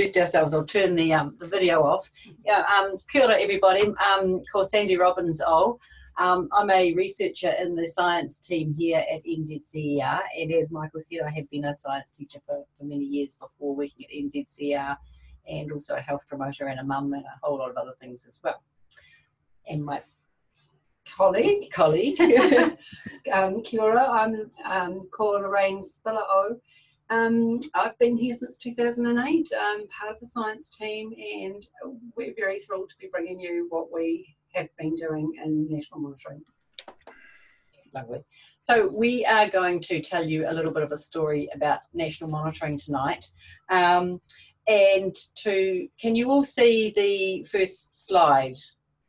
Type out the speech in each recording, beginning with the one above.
introduced ourselves. I'll turn the um, the video off. Yeah, um, kia ora everybody. Um, called Sandy Robbins O. Um, I'm a researcher in the science team here at NZCER, and as Michael said, I have been a science teacher for, for many years before working at NZCER, and also a health promoter and a mum and a whole lot of other things as well. And my colleague. colleague, Um, kia ora, I'm um, Cora Lorraine Spiller O. Um, I've been here since 2008, um, part of the science team, and we're very thrilled to be bringing you what we have been doing in national monitoring. Lovely. So we are going to tell you a little bit of a story about national monitoring tonight. Um, and to, can you all see the first slide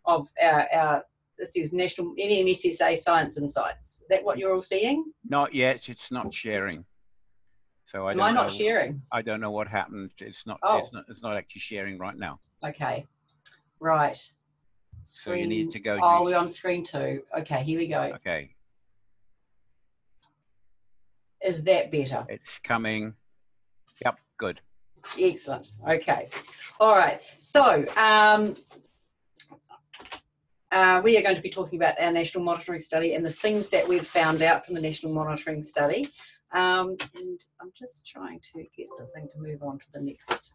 of our, our this is National NMSSA Science Insights. Is that what you're all seeing? Not yet. It's not sharing. So I Am I not know. sharing? I don't know what happened. It's not. Oh. It's not. It's not actually sharing right now. Okay. Right. So you need to go Oh, we're on screen two. Okay, here we go. Okay. Is that better? It's coming. Yep. Good. Excellent. Okay. All right. So um, uh, we are going to be talking about our national monitoring study and the things that we've found out from the national monitoring study. Um, and I'm just trying to get the thing to move on to the next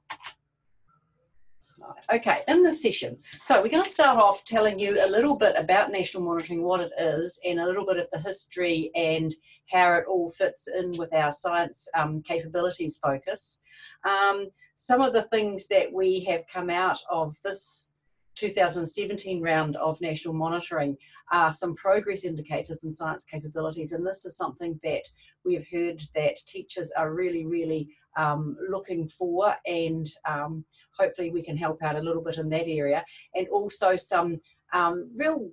slide. Okay, in this session, so we're going to start off telling you a little bit about national monitoring, what it is, and a little bit of the history and how it all fits in with our science um, capabilities focus. Um, some of the things that we have come out of this 2017 round of national monitoring are some progress indicators in science capabilities, and this is something that we've heard that teachers are really, really um, looking for, and um, hopefully we can help out a little bit in that area, and also some um, real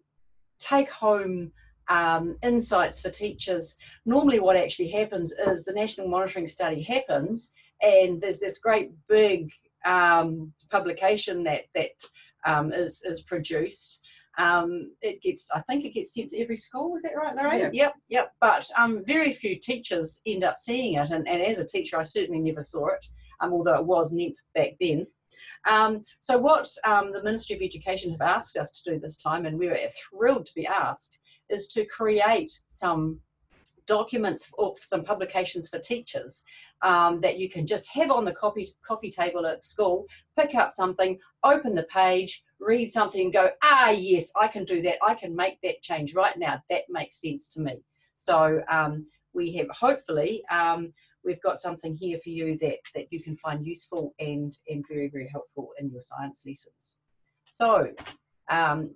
take home um, insights for teachers. Normally, what actually happens is the national monitoring study happens, and there's this great big um, publication that that um, is is produced. Um, it gets, I think, it gets sent to every school. Is that right, Lorraine? Yeah. Yep, yep. But um, very few teachers end up seeing it, and, and as a teacher, I certainly never saw it, um, although it was NEMP back then. Um, so what um, the Ministry of Education have asked us to do this time, and we were thrilled to be asked, is to create some documents or some publications for teachers um, that you can just have on the coffee, coffee table at school, pick up something, open the page, read something and go, ah, yes, I can do that. I can make that change right now. That makes sense to me. So um, we have hopefully um, we've got something here for you that, that you can find useful and, and very, very helpful in your science lessons. So um,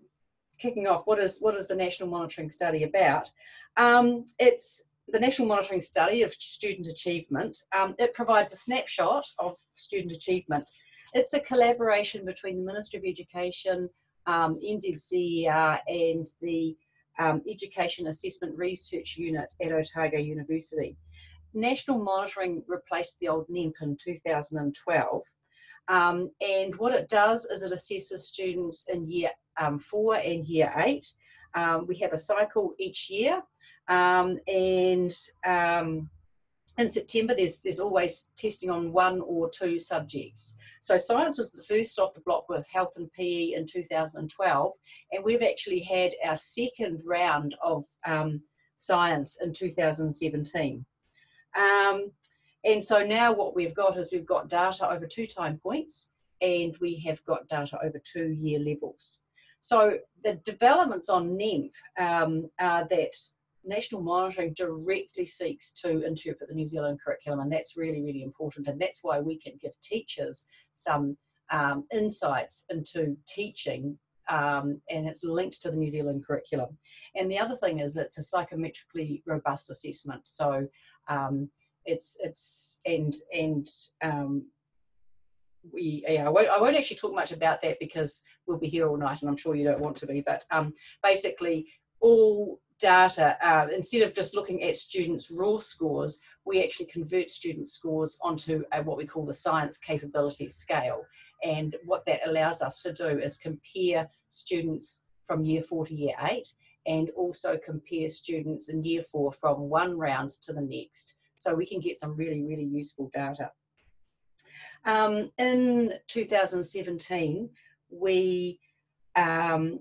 kicking off, what is, what is the National Monitoring Study about? Um, it's the National Monitoring Study of Student Achievement. Um, it provides a snapshot of student achievement. It's a collaboration between the Ministry of Education, um, NZCER and the um, Education Assessment Research Unit at Otago University. National monitoring replaced the old NEMP in 2012. Um, and what it does is it assesses students in year um, four and year eight. Um, we have a cycle each year, um, and um, in September there's there's always testing on one or two subjects. So science was the first off the block with health and PE in 2012, and we've actually had our second round of um, science in 2017. Um, and so now what we've got is we've got data over two time points and we have got data over two year levels. So the developments on NEMP um, are that national monitoring directly seeks to interpret the New Zealand curriculum and that's really, really important and that's why we can give teachers some um, insights into teaching um, and it's linked to the New Zealand curriculum. And the other thing is it's a psychometrically robust assessment. So um, it's it's and and um, we yeah I won't, I won't actually talk much about that because we'll be here all night and I'm sure you don't want to be. But um, basically all data uh, instead of just looking at students raw scores we actually convert student scores onto a, what we call the science capability scale and what that allows us to do is compare students from year four to year eight and also compare students in year four from one round to the next. So we can get some really, really useful data. Um, in 2017, we um,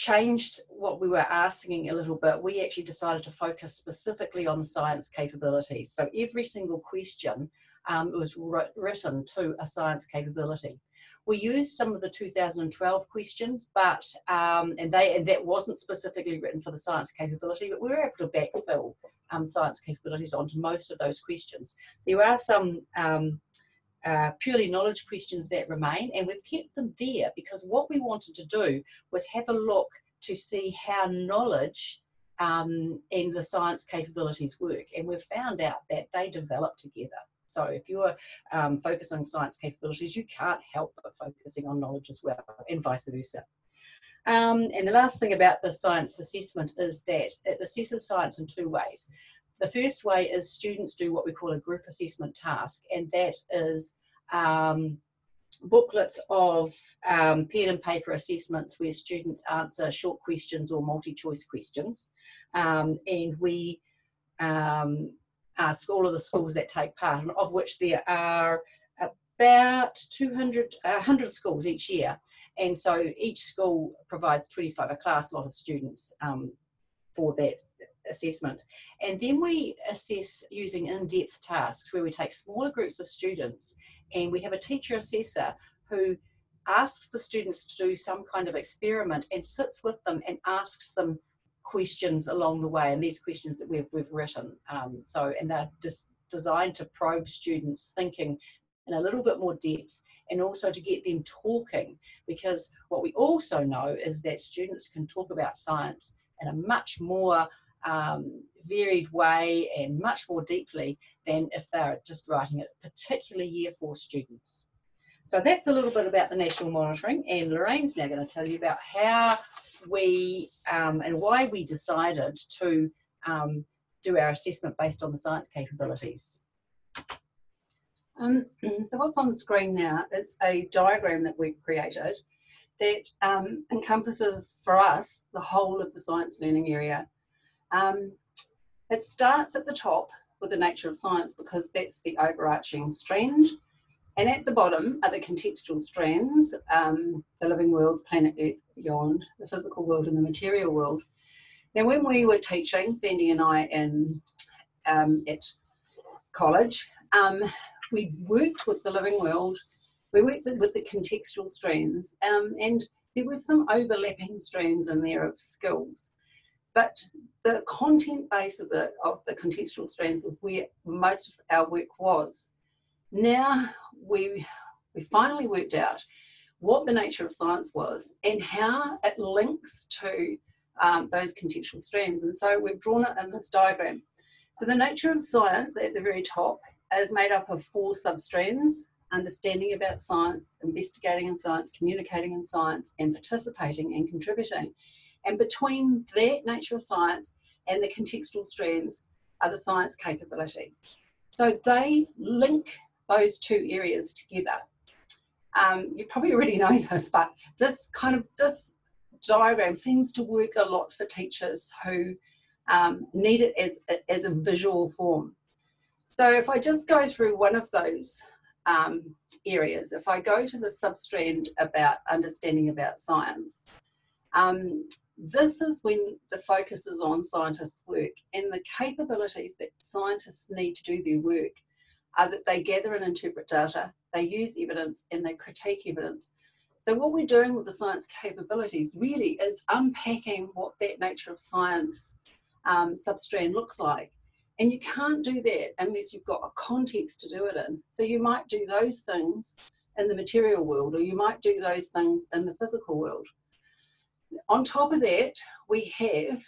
changed what we were asking a little bit. We actually decided to focus specifically on science capabilities. So every single question um, was written to a science capability. We used some of the 2012 questions, but um, and they and that wasn't specifically written for the science capability, but we were able to backfill um, science capabilities onto most of those questions. There are some um, uh, purely knowledge questions that remain, and we've kept them there because what we wanted to do was have a look to see how knowledge um, and the science capabilities work, and we've found out that they develop together. So if you're um, on science capabilities, you can't help but focusing on knowledge as well, and vice versa. Um, and the last thing about the science assessment is that it assesses science in two ways. The first way is students do what we call a group assessment task, and that is um, booklets of um, pen and paper assessments where students answer short questions or multi-choice questions. Um, and we um, ask all of the schools that take part, and of which there are about 200, uh, 100 schools each year. And so each school provides 25, a class lot of students um, for that assessment. And then we assess using in-depth tasks where we take smaller groups of students and we have a teacher assessor who asks the students to do some kind of experiment and sits with them and asks them questions along the way and these questions that we've, we've written um, so and they're just designed to probe students thinking in a little bit more depth and also to get them talking because what we also know is that students can talk about science in a much more um, varied way and much more deeply than if they're just writing it, particularly year four students. So that's a little bit about the national monitoring and Lorraine's now going to tell you about how we um, and why we decided to um, do our assessment based on the science capabilities. Um, so what's on the screen now is a diagram that we've created that um, encompasses for us the whole of the science learning area. Um, it starts at the top with the nature of science because that's the overarching strand and at the bottom are the contextual strands, um, the living world, planet Earth, beyond, the physical world and the material world. Now when we were teaching, Sandy and I in, um, at college, um, we worked with the living world, we worked with the contextual strands, um, and there were some overlapping strands in there of skills. But the content base of the, of the contextual strands was where most of our work was. Now we, we finally worked out what the nature of science was and how it links to um, those contextual strands. And so we've drawn it in this diagram. So the nature of science at the very top is made up of four substrands, understanding about science, investigating in science, communicating in science, and participating and contributing. And between that nature of science and the contextual strands are the science capabilities. So they link those two areas together. Um, you probably already know this, but this kind of this diagram seems to work a lot for teachers who um, need it as, as a visual form. So if I just go through one of those um, areas, if I go to the substrand about understanding about science, um, this is when the focus is on scientists' work and the capabilities that scientists need to do their work are that they gather and interpret data, they use evidence and they critique evidence. So what we're doing with the science capabilities really is unpacking what that nature of science um, substrand looks like. And you can't do that unless you've got a context to do it in. So you might do those things in the material world or you might do those things in the physical world. On top of that, we have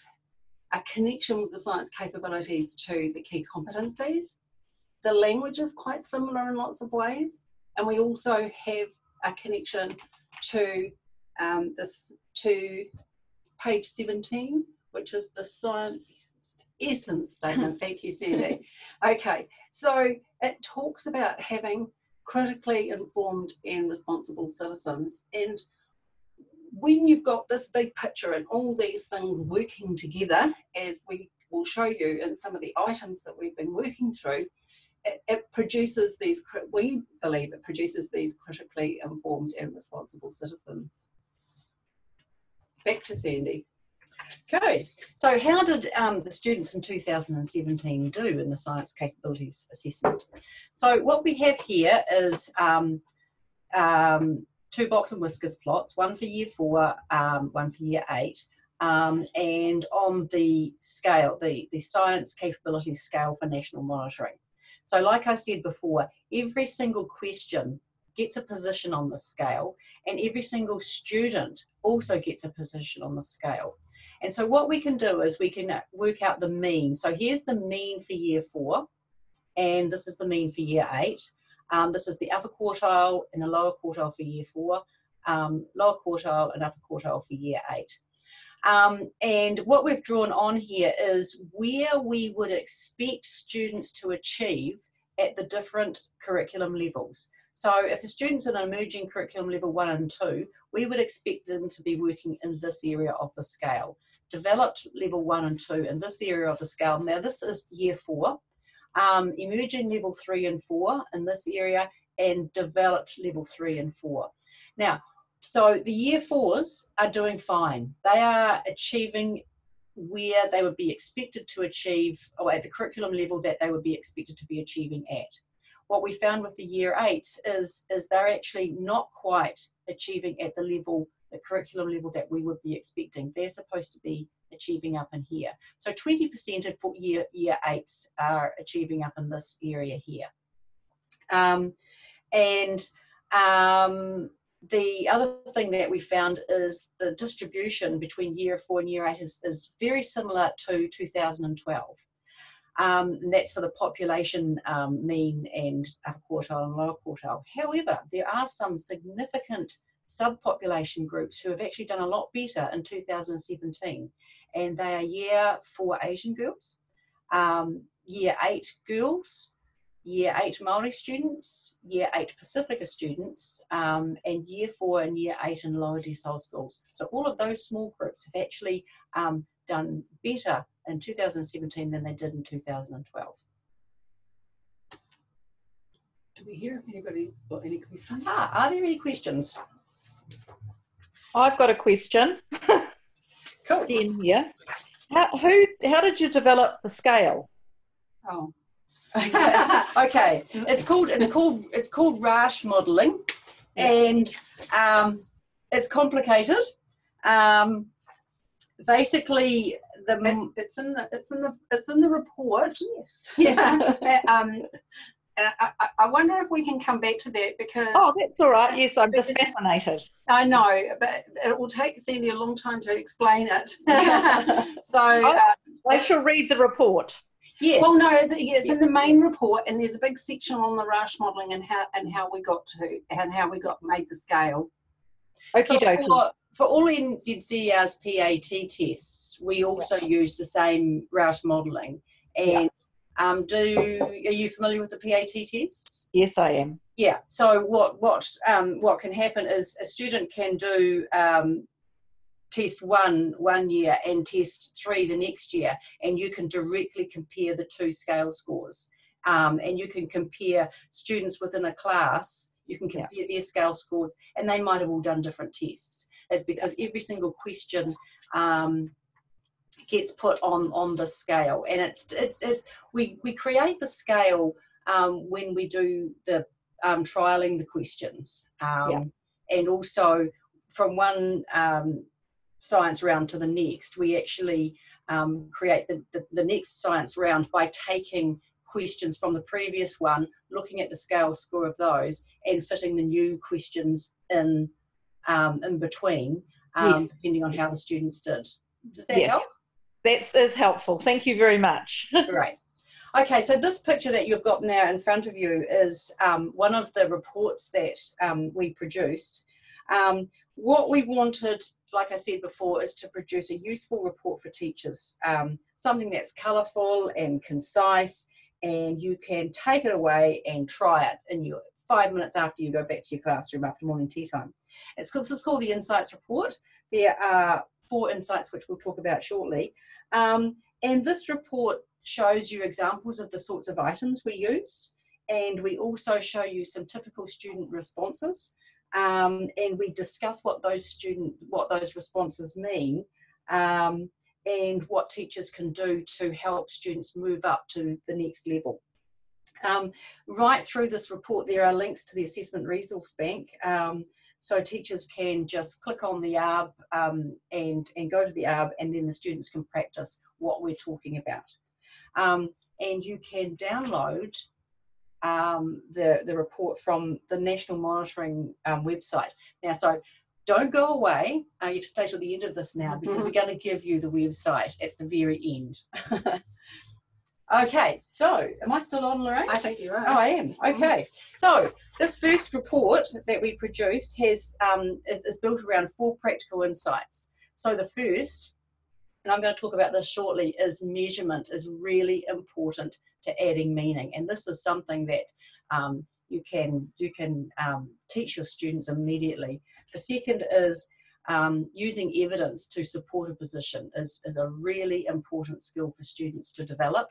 a connection with the science capabilities to the key competencies. The language is quite similar in lots of ways, and we also have a connection to um, this to page 17, which is the science essence statement. Thank you, Sandy. Okay, so it talks about having critically informed and responsible citizens. And when you've got this big picture and all these things working together, as we will show you in some of the items that we've been working through, it, it produces these, we believe it produces these critically informed and responsible citizens. Back to Sandy. Okay, so how did um, the students in 2017 do in the science capabilities assessment? So what we have here is um, um, two box and whiskers plots, one for year four, um, one for year eight, um, and on the scale, the, the science capabilities scale for national monitoring. So like I said before, every single question gets a position on the scale and every single student also gets a position on the scale. And so what we can do is we can work out the mean. So here's the mean for year four, and this is the mean for year eight. Um, this is the upper quartile and the lower quartile for year four, um, lower quartile and upper quartile for year eight. Um, and what we've drawn on here is where we would expect students to achieve at the different curriculum levels. So if a student's in an emerging curriculum level one and two, we would expect them to be working in this area of the scale. Developed level one and two in this area of the scale. Now this is year four. Um, emerging level three and four in this area and developed level three and four. Now, so the year fours are doing fine. They are achieving where they would be expected to achieve, or at the curriculum level that they would be expected to be achieving at. What we found with the year eights is, is they're actually not quite achieving at the level, the curriculum level that we would be expecting. They're supposed to be achieving up in here. So 20% of year, year eights are achieving up in this area here. Um, and um, the other thing that we found is the distribution between year four and year eight is, is very similar to 2012. Um, and that's for the population um, mean and upper quartile and lower quartile. However, there are some significant subpopulation groups who have actually done a lot better in 2017, and they are year four Asian girls, um, year eight girls, year eight Māori students, year eight Pacifica students, um, and year four and year eight in lower decile schools. So all of those small groups have actually um, done better in 2017 than they did in 2012. Do we hear if anybody's got any questions? Ah, are there any questions? I've got a question. Cool. In here, how, who, how did you develop the scale? Oh. okay. okay. It's called it's called it's called Rasch modelling, and um, it's complicated. Um, basically, the It, it's in the it's in the it's in the report. yes. Yeah. Um, and I, I- I wonder if we can come back to that because Oh, that's all right. Yes, I'm just fascinated. I know, but it will take Sandy a long time to explain it. so, uh, I shall read the report. yes. well, no, it's, yeah, it's in the main report, and there's a big section on the Rasch modelling and how and how we got to and how we got made the scale. Okay, So for, for all NZCER's PAT tests, we also use the same Rasch modelling. And um, do are you familiar with the PAT tests? Yes, I am. Yeah. So what what um, what can happen is a student can do um, test one one year and test three the next year, and you can directly compare the two scale scores. Um, and you can compare students within a class. You can Yeah. compare their scale scores, and they might have all done different tests. It's because every single question um, gets put on on the scale, and it's it's, it's we we create the scale um, when we do the um, trialing the questions, um, Yeah. and also from one um, science round to the next, we actually um, create the, the, the next science round by taking questions from the previous one, looking at the scale score of those, and fitting the new questions in um, in between, um, Yes. depending on how the students did. Does that Yes. help? That is helpful. Thank you very much. Great. Okay, so this picture that you've got now in front of you is um, one of the reports that um, we produced. Um, what we wanted, like I said before, is to produce a useful report for teachers, um, something that's colourful and concise, and you can take it away and try it in your five minutes after you go back to your classroom after morning tea time. It's called, this is called the Insights Report. There are four insights which we'll talk about shortly. Um, and this report shows you examples of the sorts of items we used, and we also show you some typical student responses, um, and we discuss what those student what those responses mean, um, and what teachers can do to help students move up to the next level. Um, right through this report, there are links to the Assessment Resource Bank. Um, so teachers can just click on the ARB um, and, and go to the ARB and then the students can practice what we're talking about. Um, and you can download um, the, the report from the National Monitoring um, website. Now, so don't go away. Uh, you have stayed to stay till the end of this now because we're going to give you the website at the very end. okay, so am I still on, Lorraine? I think you are. Oh, I am. Okay. So this first report that we produced has um, is, is built around four practical insights. So the first, and I'm going to talk about this shortly, is measurement is really important to adding meaning, and this is something that um, you can you can um, teach your students immediately. The second is um, using evidence to support a position is, is a really important skill for students to develop.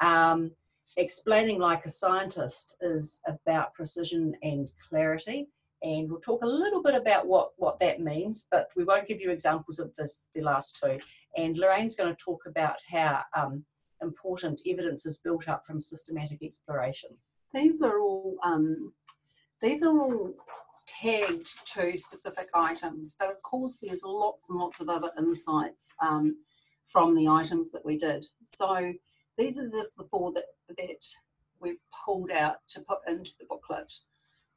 Um, explaining like a scientist is about precision and clarity and we'll talk a little bit about what what that means but we won't give you examples of this the last two and lorraine's going to talk about how um, important evidence is built up from systematic exploration These are all um, these are all tagged to specific items, but of course there's lots and lots of other insights um, from the items that we did. So these are just the four that, that we've pulled out to put into the booklet.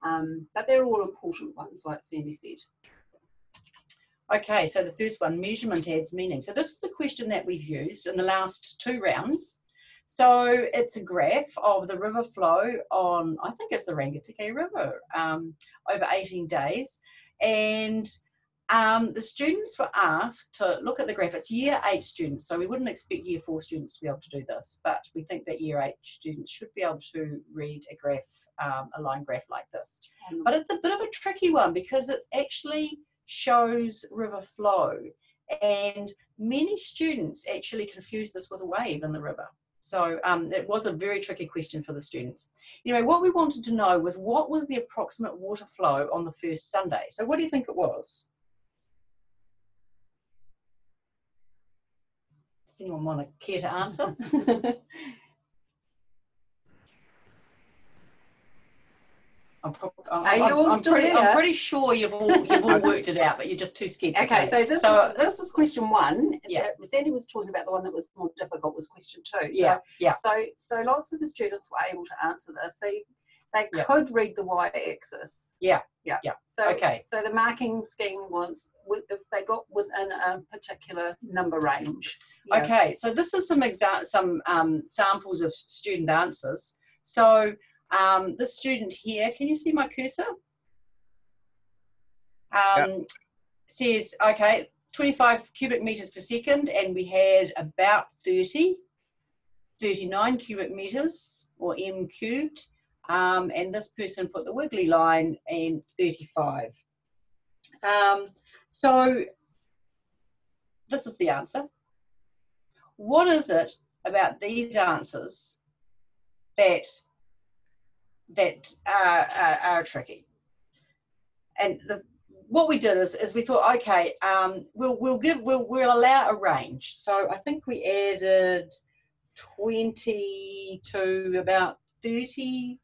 Um, but they're all important ones, like Sandy said. Okay, so the first one, measurement adds meaning. So this is a question that we've used in the last two rounds. So it's a graph of the river flow on, I think it's the Rangitikei River, um, over 18 days. And um, the students were asked to look at the graph. It's year eight students, so we wouldn't expect year four students to be able to do this, but we think that year eight students should be able to read a graph, um, a line graph like this. But it's a bit of a tricky one because it actually shows river flow. And many students actually confuse this with a wave in the river. So um, it was a very tricky question for the students. Anyway, what we wanted to know was what was the approximate water flow on the first Sunday? So what do you think it was? Does anyone want to care to answer? I'm, prob- I'm, Are you I'm- all I'm still pretty, I'm pretty sure you've all you've all worked it out, but you're just too scared to Okay, so this So, is this is question one. Yeah. Sandy was talking about the one that was more difficult was question two. yeah, yeah, So, so, so lots of the students were able to answer this. So they Yeah. could read the y-axis. Yeah, Yeah. yeah. So, Okay. So the marking scheme was if they got within a particular number range. Yeah. Okay, so this is some exa- some um, samples of student answers. So um, this student here, can you see my cursor? Um, Says, okay, 25 cubic meters per second, and we had about 30, 39 cubic meters or m cubed. Um, and this person put the wiggly line and 35. Um, so this is the answer what is it about these answers that that are, are, are tricky? And the, what we did is, is we thought, okay, um, we'll we'll give we'll we'll allow a range. So I think we added twenty to about thirty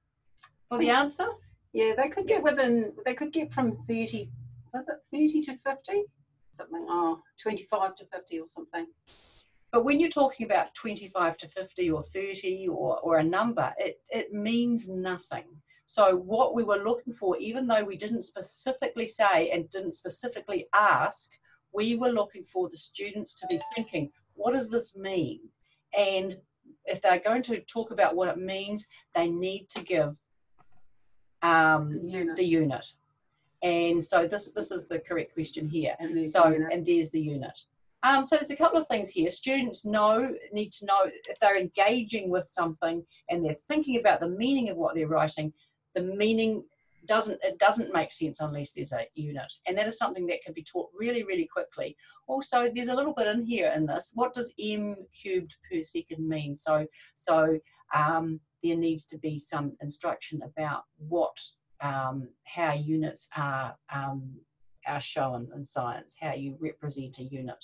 for the answer. Yeah, they could get within, they could get from 30, was it 30 to 50? Something, oh, 25 to 50 or something. But when you're talking about 25 to 50 or 30 or, or a number, it, it means nothing. So, what we were looking for, even though we didn't specifically say and didn't specifically ask, we were looking for the students to be thinking, what does this mean? And if they're going to talk about what it means, they need to give um, The unit. the unit. And so this this is the correct question here. and there's So, the unit. and there's the unit. Um, so there's a couple of things here. Students know, need to know if they're engaging with something and they're thinking about the meaning of what they're writing, the meaning doesn't it doesn't make sense unless there's a unit and that is something that can be taught really really quickly also there's a little bit in here in this what does m cubed per second mean so so um, there needs to be some instruction about what um, how units are um, are shown in science how you represent a unit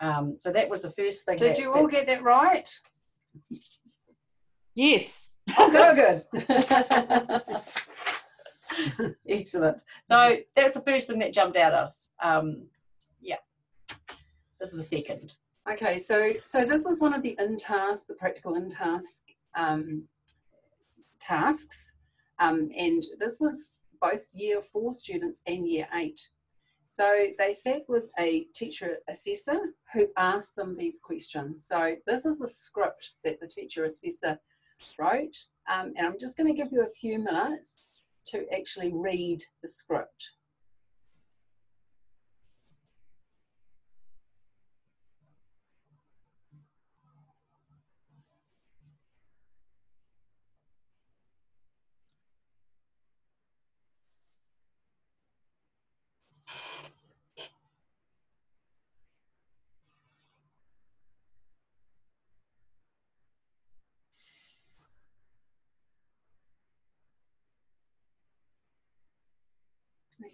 um, so that was the first thing Did that, you all get that right? Yes. Oh, good, good. Excellent. So that's the first thing that jumped out at us. Um, yeah. This is the second. Okay, so so this was one of the in tasks, the practical in task um, tasks, um, and this was both year four students and year eight. So they sat with a teacher assessor who asked them these questions. So this is a script that the teacher assessor wrote, um, and I'm just going to give you a few minutes to actually read the script.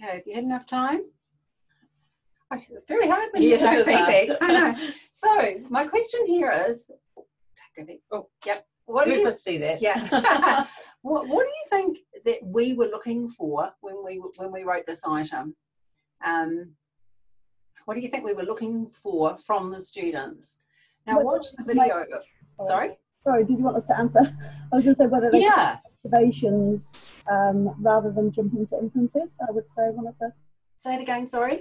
Okay, have you had enough time? Okay, it's very hard when Yeah, there's no it is hard. feedback. I know. So my question here is, take a bit. Oh. yep. What do you? see that? Yeah. what What do you think that we were looking for when we when we wrote this item? Um, what do you think we were looking for from the students? Now Whether watch the they might- video. Sorry. Sorry, did you want us to answer? I was going to say whether they Yeah. Observations um, rather than jumping to inferences. I would say one of the Say it again. Sorry.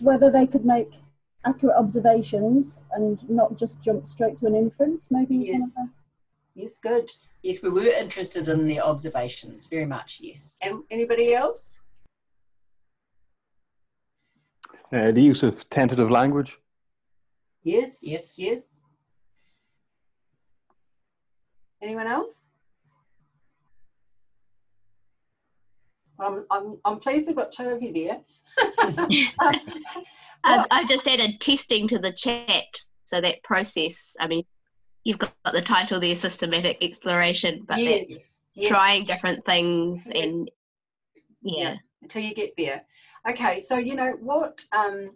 whether they could make accurate observations and not just jump straight to an inference. Maybe is one of Yes. the Yes. Good. Yes, we were interested in the observations very much. Yes. And anybody else? Uh, the use of tentative language. Yes. Yes. Yes. Anyone else? I'm, I'm, I'm pleased we've got two of you there. I've, I've just added testing to the chat. So that process, I mean, you've got the title there, systematic exploration, but that's yes. yes. trying different things Yes. and yeah. until you get there. Okay, so you know what um,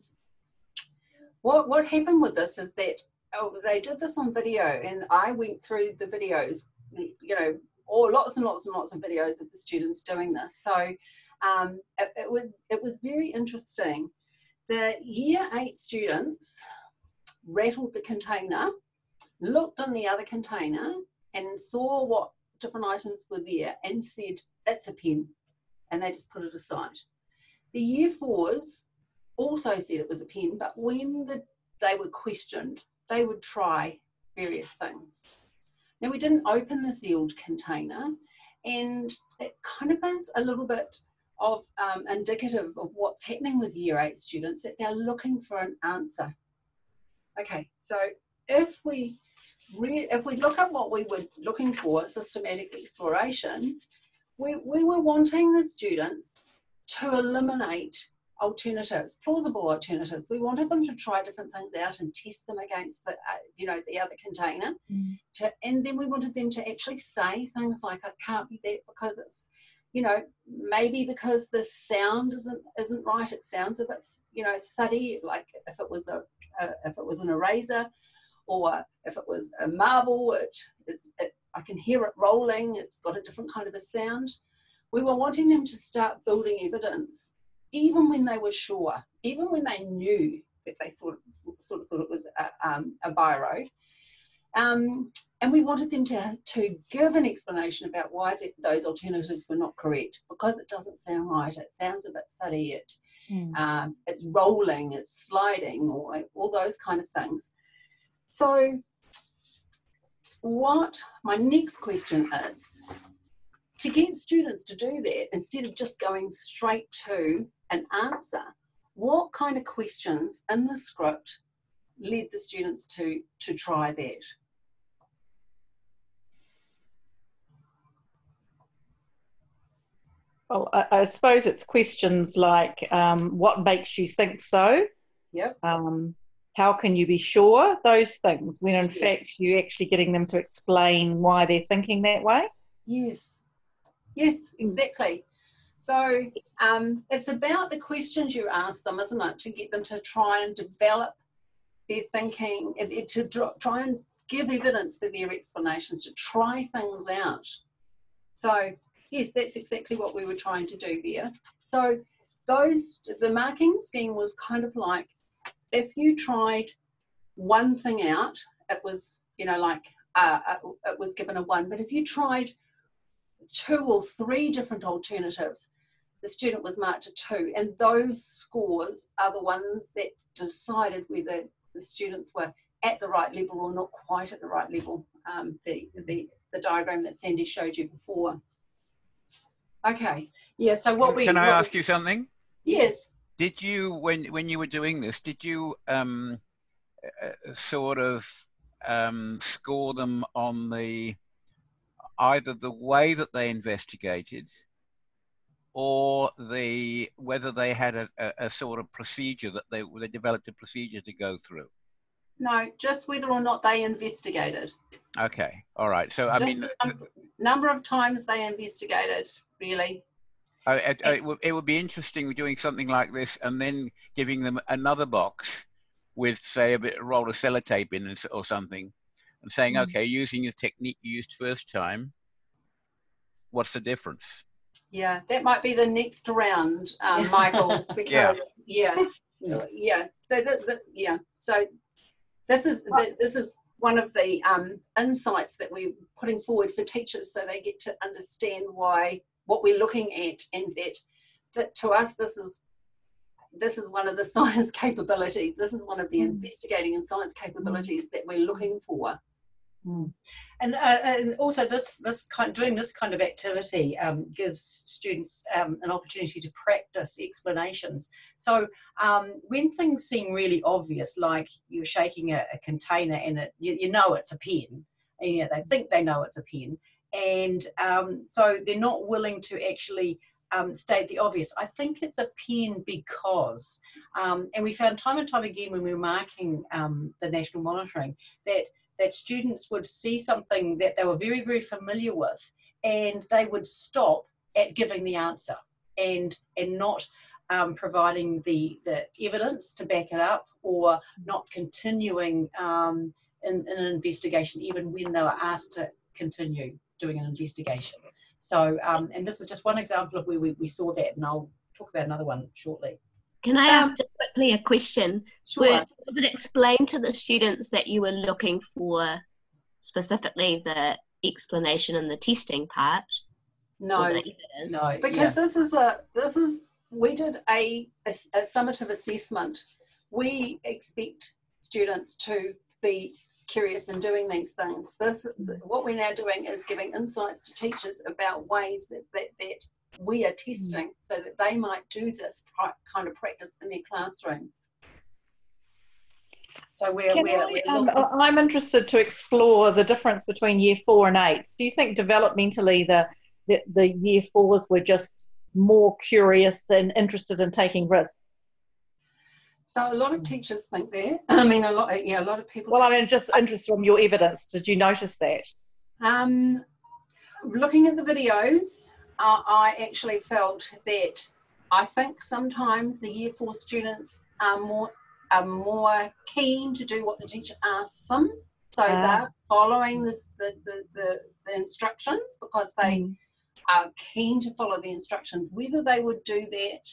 what what happened with this is that oh, they did this on video, and I went through the videos, you know, or lots and lots and lots of videos of the students doing this. So um, it, it was it was very interesting. The year eight students rattled the container, looked in the other container, and saw what different items were there, and said, "It's a pen." and they just put it aside. The year fours also said it was a pen, but when the, they were questioned, they would try various things. Now, we didn't open the sealed container, and it kind of is a little bit of um, indicative of what's happening with year eight students that they're looking for an answer. Okay, so if we if we look at what we were looking for, systematic exploration, we, we were wanting the students to eliminate alternatives, plausible alternatives. We wanted them to try different things out and test them against the, uh, you know, the other container. Mm. To, and then we wanted them to actually say things like, "I can't be that because it's, you know, maybe because the sound isn't isn't right. It sounds a bit, you know, thuddy. Like if it was a, a if it was an eraser, or if it was a marble, it, it's, it, I can hear it rolling, it's got a different kind of a sound. We were wanting them to start building evidence, even when they were sure, even when they knew that they thought, sort of thought it was a, um, a biro. Um, and we wanted them to, to give an explanation about why the, those alternatives were not correct, because it doesn't sound right, it sounds a bit thuddy, it, um, it's rolling, it's sliding, or all those kind of things. So, what my next question is to get students to do that instead of just going straight to an answer, what kind of questions in the script led the students to, to try that? Well, I, I suppose it's questions like um, what makes you think so? Yep. Um, how can you be sure? Those things, when in Yes. fact you're actually getting them to explain why they're thinking that way. Yes, yes, exactly. So um, it's about the questions you ask them, isn't it, to get them to try and develop their thinking, and- and to try and give evidence for their explanations, to try things out. So yes, that's exactly what we were trying to do there. So those the marking scheme was kind of like if you tried one thing out, it was you know like uh, uh, it was given a one, but if you tried two or three different alternatives, the student was marked a two, and those scores are the ones that decided whether the students were at the right level or not quite at the right level. Um, the, the the diagram that Sandy showed you before. Okay. Yeah. So what we Can I what we- ask you something? Yes. Did you, when when you were doing this, did you um, uh, sort of um, score them on the either the way that they investigated or the whether they had a, a, a sort of procedure that they they developed a procedure to go through? No, just whether or not they investigated. Okay, all right. So I Just mean, the uh, number of times they investigated, really. I, I, I- it, would, it would be interesting doing something like this and then giving them another box with, say, a bit of roll of sellotape in or something, and saying, Mm. okay, using the technique you used first time, what's the difference? Yeah, that might be the next round, um, Yeah. Michael, Yeah. because yeah, yeah. So the, the yeah, so this is the, this is one of the um, insights that we're putting forward for teachers, so they get to understand why what we're looking at, and that that to us this is this is one of the science capabilities. This is one of the Mm. investigating and science capabilities that we're looking for. And, uh, and also this this kind doing this kind of activity um, gives students um, an opportunity to practice explanations. So um, when things seem really obvious, like you're shaking a, a container and it you, you know it's a pen, and you know, they think they know it's a pen, and um, so they're not willing to actually um, state the obvious. I think it's a pen because, um, and we found time and time again when we were marking um, the national monitoring that that students would see something that they were very, very familiar with, and they would stop at giving the answer and and not um, providing the the evidence to back it up, or not continuing um, in, in an investigation even when they were asked to continue doing an investigation. So, um, and this is just one example of where we, we saw that, and I'll talk about another one shortly. Can I Um, ask just quickly a question? Sure. Were, was it explained to the students that you were looking for specifically the explanation and the testing part? no. No, because this is a this is we did a, a, a summative assessment we expect students to be curious in doing these things this what we're now doing is giving insights to teachers about ways that that, that we are testing so that they might do this kind of practice in their classrooms so we're, Can we're, I, we're um, interested to explore the difference between year four and eight. Do you think developmentally the, the, the year fours were just more curious and interested in taking risks? So a lot of teachers think that i mean a lot yeah a lot of people Well, I mean, just interested from your evidence. Did you notice that? Um, looking at the videos, uh, I actually felt that I think sometimes the year four students are more are more keen to do what the teacher asks them. So Ah. they're following this the, the, the, the instructions because they Mm. are keen to follow the instructions. Whether they would do that,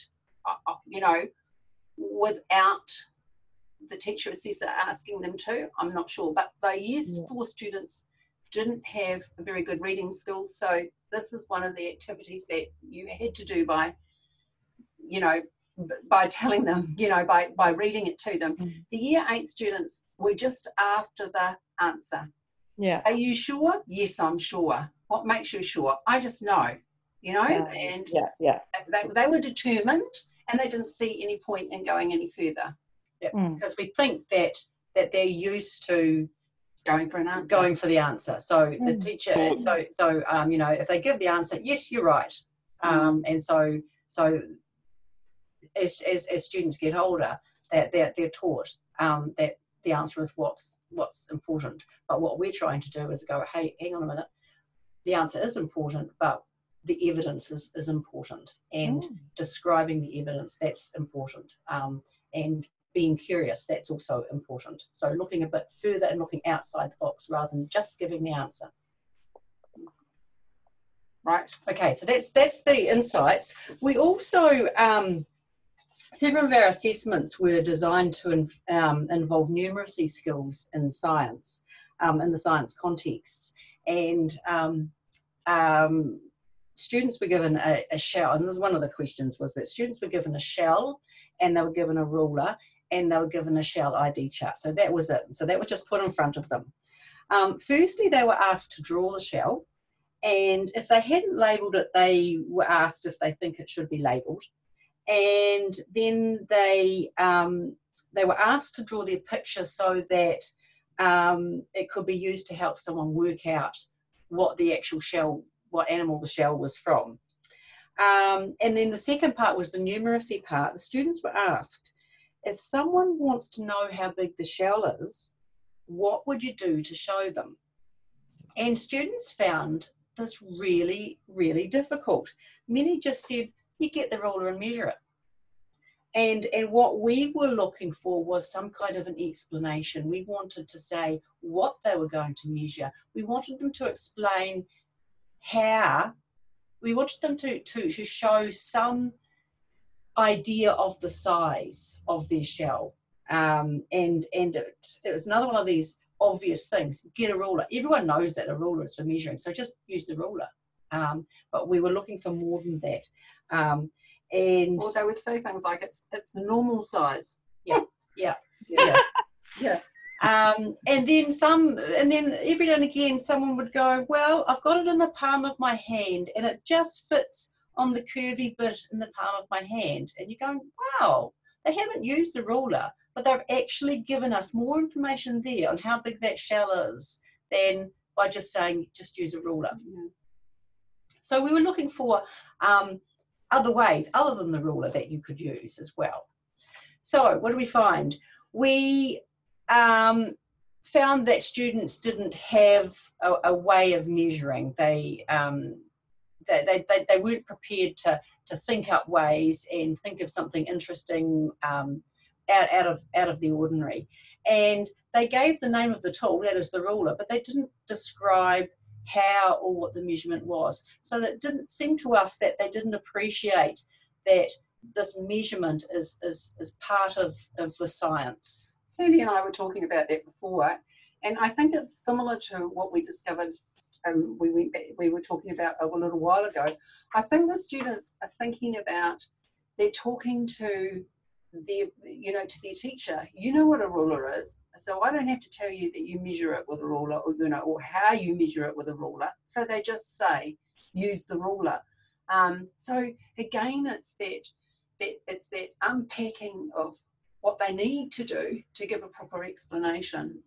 uh, uh, you know, without the teacher assessor asking them to, I'm not sure. But the year Yeah. four students didn't have a very good reading skills, so this is one of the activities that you had to do by, you know, by telling them, you know, by by reading it to them. Mm. The year eight students were just after the answer. Yeah. Are you sure? Yes, I'm sure. What makes you sure? I just know, you know, Yeah, and Yeah, yeah. they, they were determined and they didn't see any point in going any further, Mm. because we think that that they're used to going for an answer. going for the answer. So the Mm. teacher, so so um, you know, if they give the answer, yes, you're right. Um, and so, so as, as, as students get older, that they're, they're taught um, that the answer is what's what's important. But what we're trying to do is go, hey, hang on a minute. The answer is important, but the evidence is, is important, and Mm. describing the evidence that's important, um, and being curious that's also important. So looking a bit further and looking outside the box rather than just giving the answer. Right. Okay. So that's that's the insights. We also um, several of our assessments were designed to in, um, involve numeracy skills in science, um, in the science context, and um, um, students were given a, a shell. And this one of the questions was that students were given a shell, and they were given a ruler, and they were given a shell ID chart. So that was it. So that was just put in front of them. Um, firstly, they were asked to draw the shell, and if they hadn't labelled it, they were asked if they think it should be labelled and then they um, they were asked to draw their picture so that um, it could be used to help someone work out what the actual shell, what animal the shell was from. Um, and then the second part was the numeracy part. The students were asked if someone wants to know how big the shell is, what would you do to show them? And students found this really, really difficult. Many just said, you get the ruler and measure it. And, and what we were looking for was some kind of an explanation. We wanted to say what they were going to measure. We wanted them to explain how, we wanted them to, to, to show some idea of the size of their shell. Um, and and it, it was another one of these obvious things. Get a ruler. Everyone knows that a ruler is for measuring, so just use the ruler. Um, but we were looking for more than that. Um, and Or they would say things like it's it's the normal size. Yeah, yeah. yeah. yeah. Um, and then some, and then every now and again, someone would go, "Well, I've got it in the palm of my hand, and it just fits on the curvy bit in the palm of my hand." And you're going, "Wow, they haven't used the ruler, but they've actually given us more information there on how big that shell is than by just saying just use a ruler." Yeah. So we were looking for um, other ways other than the ruler that you could use as well. So what do we find? We um, found that students didn't have a, a way of measuring. They, um, they, they, they, weren't prepared to, to think up ways and think of something interesting um, out, out, of, out of the ordinary. And they gave the name of the tool, that is the ruler, but they didn't describe how or what the measurement was. So that didn't seem to us that they didn't appreciate that this measurement is, is, is part of, of the science. Sandy and I were talking about that before, and I think it's similar to what we discovered. Um, we went back, we were talking about a little while ago. I think the students are thinking about they're talking to their you know to their teacher. You know what a ruler is, so I don't have to tell you that you measure it with a ruler, or you know, or how you measure it with a ruler. So they just say use the ruler. Um, so again, it's that that it's that unpacking of what they need to do to give a proper explanation.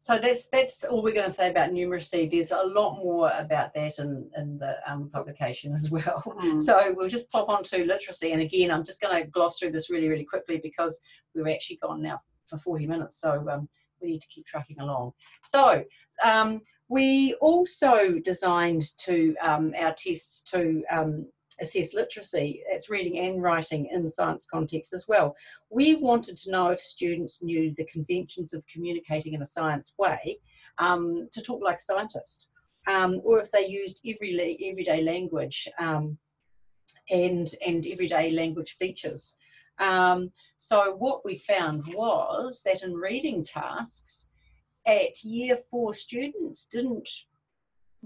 So that's that's all we're going to say about numeracy. There's a lot more about that in, in the um, publication as well. Mm. So we'll just pop on to literacy. And again, I'm just going to gloss through this really, really quickly because we've actually gone now for 40 minutes. So um, we need to keep tracking along. So um, we also designed to um, our tests to um, assess literacy. It's reading and writing in the science context as well. We wanted to know if students knew the conventions of communicating in a science way um, to talk like a scientist. Um, or if they used every everyday language um, and and everyday language features. Um, so what we found was that in reading tasks, at year four, students didn't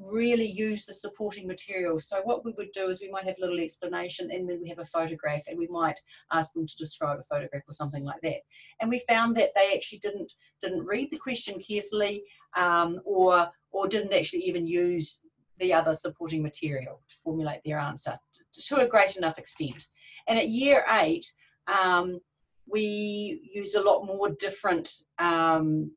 really use the supporting materials. So what we would do is we might have a little explanation and then we have a photograph and we might ask them to describe a photograph or something like that. And we found that they actually didn't didn't read the question carefully um, or or didn't actually even use the other supporting material to formulate their answer to, to a great enough extent. And at year eight, um, we used a lot more different um,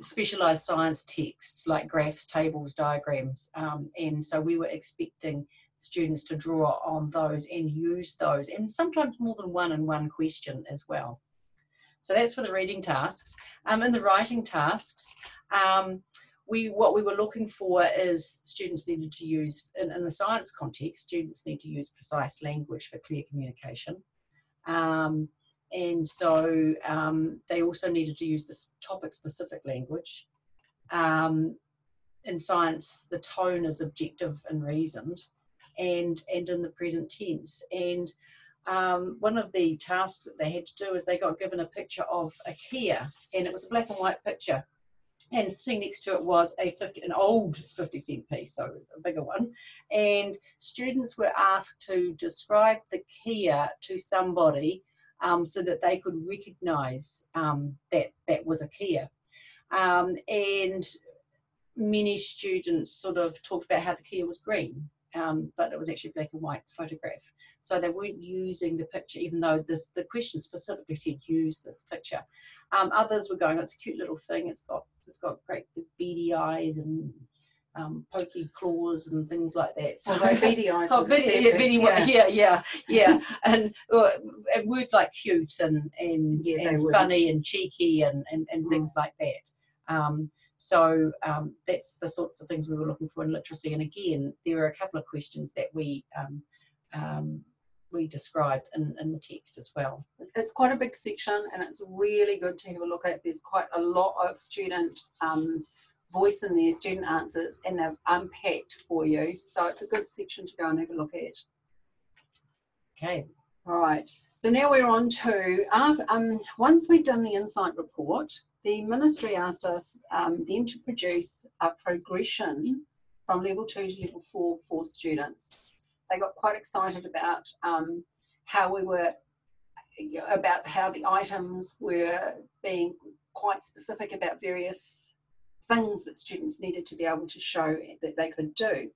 specialized science texts like graphs, tables, diagrams. Um, and so we were expecting students to draw on those and use those, and sometimes more than one in one question as well. So that's for the reading tasks. Um, in the writing tasks, um, we what we were looking for is students needed to use, in, in the science context, students need to use precise language for clear communication. Um, and so um, they also needed to use this topic specific language. Um, in science, the tone is objective and reasoned and, and in the present tense. And um, one of the tasks that they had to do is they got given a picture of a kea and it was a black and white picture and sitting next to it was a 50, an old 50 cent piece, so a bigger one. And students were asked to describe the kea to somebody um, so that they could recognize um, that that was a kea. Um, and many students sort of talked about how the kea was green, um, but it was actually black and white photograph. So they weren't using the picture, even though this, the question specifically said use this picture. Um, others were going, oh, it's a cute little thing. It's got it's got great beady eyes and um, pokey claws and things like that. So they beady eyes. Oh, beady, yeah, beady, yeah. yeah, yeah, yeah. and, uh, and, words like cute and and, yeah, and funny and cheeky and, and, and things like that. Um, so um, that's the sorts of things we were looking for in literacy. And again, there are a couple of questions that we um, um, we described in, in the text as well. It's quite a big section and it's really good to have a look at. There's quite a lot of student um, voice in there, student answers, and they've unpacked for you. So it's a good section to go and have a look at. Okay. All right. So now we're on to, um, once we've done the insight report, the ministry asked us um, then to produce a progression from level two to level four for students they got quite excited about um, how we were about how the items were being quite specific about various things that students needed to be able to show that they could do.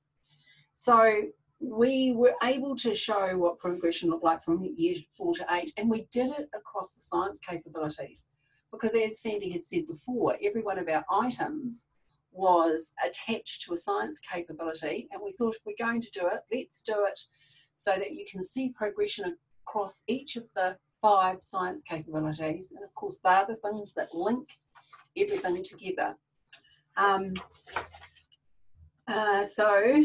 So we were able to show what progression looked like from year four to eight, and we did it across the science capabilities. Because as Sandy had said before, every one of our items was attached to a science capability and we thought if we're going to do it let's do it so that you can see progression across each of the five science capabilities and of course they're the things that link everything together um, uh, so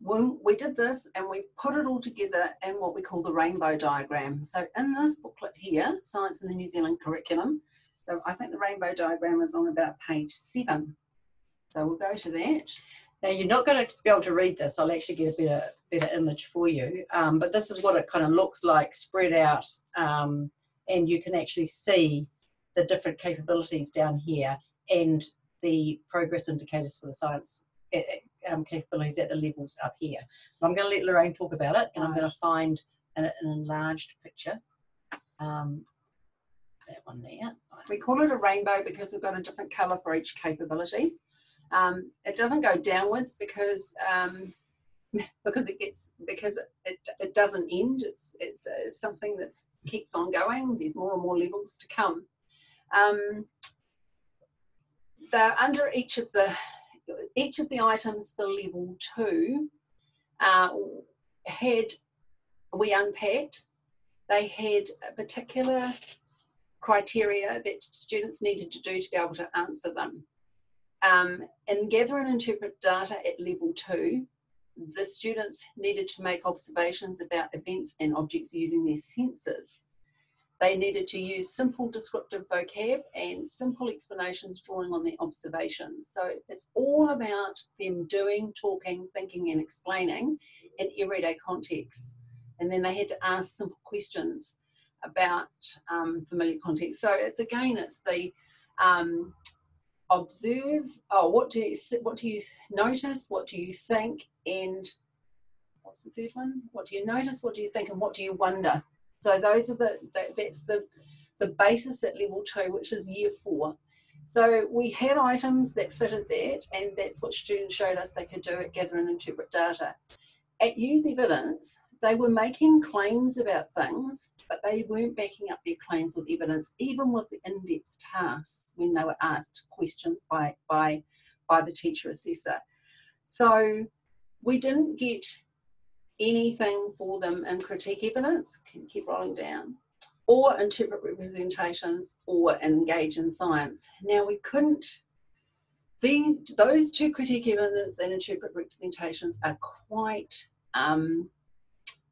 when we did this and we put it all together in what we call the rainbow diagram. So in this booklet here, Science in the New Zealand Curriculum, I think the rainbow diagram is on about page seven. So we'll go to that. Now you're not going to be able to read this. I'll actually get a better better image for you. Um, but this is what it kind of looks like spread out, um, and you can actually see the different capabilities down here and the progress indicators for the science eh, eh, um, capabilities at the levels up here. But I'm going to let Lorraine talk about it, and I'm going to find an, an enlarged picture. Um, that one there. We call it a rainbow because we've got a different colour for each capability. Um, it doesn't go downwards because um, because it gets because it, it doesn't end. It's it's uh, something that keeps on going. There's more and more levels to come. Um, the under each of the each of the items for level two uh, had we unpacked. They had a particular criteria that students needed to do to be able to answer them. Um, in gather and interpret data at level two, the students needed to make observations about events and objects using their senses. They needed to use simple descriptive vocab and simple explanations drawing on their observations. So it's all about them doing, talking, thinking and explaining in everyday contexts. And then they had to ask simple questions about um, familiar context. So it's again, it's the um, observe. Oh, what do you what do you notice? What do you think? And what's the third one? What do you notice? What do you think? And what do you wonder? So those are the that, that's the the basis at level two, which is year four. So we had items that fitted that, and that's what students showed us they could do at gather and interpret data. At use evidence, they were making claims about things, but they weren't backing up their claims with evidence, even with the in-depth tasks when they were asked questions by by by the teacher assessor. So we didn't get anything for them in critique evidence. Can keep rolling down. Or interpret representations or engage in science. Now we couldn't these those two critique evidence and interpret representations are quite um,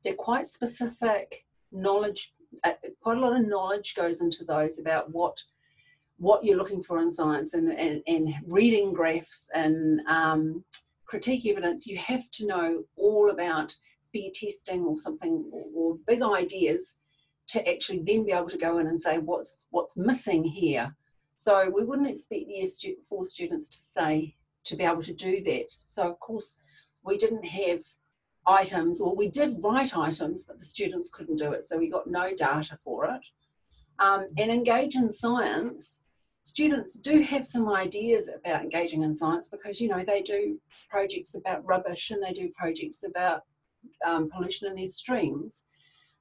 they're quite specific knowledge uh, quite a lot of knowledge goes into those about what what you're looking for in science and, and, and reading graphs and um, critique evidence you have to know all about testing or something or, big ideas to actually then be able to go in and say what's what's missing here so we wouldn't expect year stu- four students to say, to be able to do that. So of course, we didn't have items, or we did write items, but the students couldn't do it. So we got no data for it. Um, and engage in science, students do have some ideas about engaging in science because, you know, they do projects about rubbish and they do projects about um, pollution in these streams.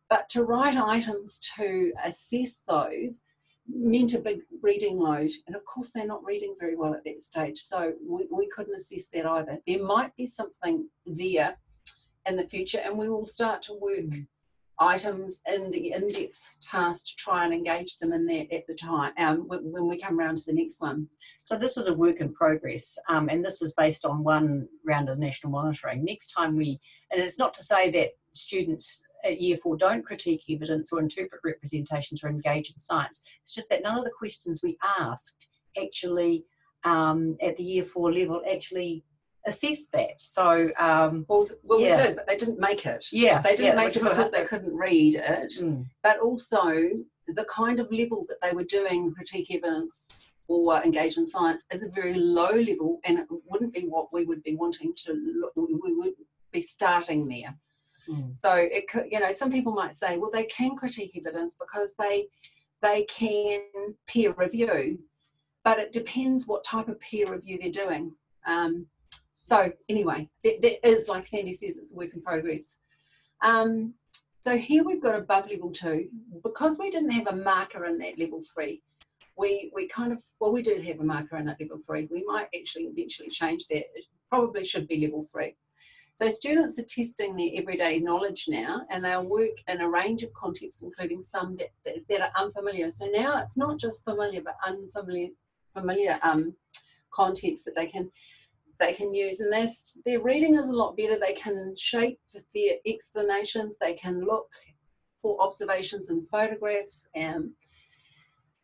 But to write items to assess those meant a big reading load. And of course, they're not reading very well at that stage. So we, we couldn't assess that either. There might be something there in the future, and we will start to work items in the in-depth task to try and engage them in that at the time um, when we come around to the next one. So this is a work in progress, um, and this is based on one round of national monitoring. Next time we, and it's not to say that students at year four don't critique evidence or interpret representations or engage in science. It's just that none of the questions we asked actually um, at the year four level actually assessed that. So, um, well, well yeah. we did, but they didn't make it. Yeah, they didn't yeah, make it because they couldn't read it. mm, But also, the kind of level that they were doing critique evidence or engage in science is a very low level, and it wouldn't be what we would be wanting to look. We would be starting there. mm. So it could, you know, some people might say, well, they can critique evidence because they they can peer review, but it depends what type of peer review they're doing. Um, so anyway, there, there is, like Sandy says, it's a work in progress. Um, so here we've got above level two because we didn't have a marker in that level three. We we kind of well we do have a marker in at level three. We might actually eventually change that. It probably should be level three. So students are testing their everyday knowledge now, and they'll work in a range of contexts, including some that, that, that are unfamiliar. So now it's not just familiar, but unfamiliar familiar um, contexts that they can they can use, and their their reading is a lot better. They can shape their explanations. They can look for observations and photographs, and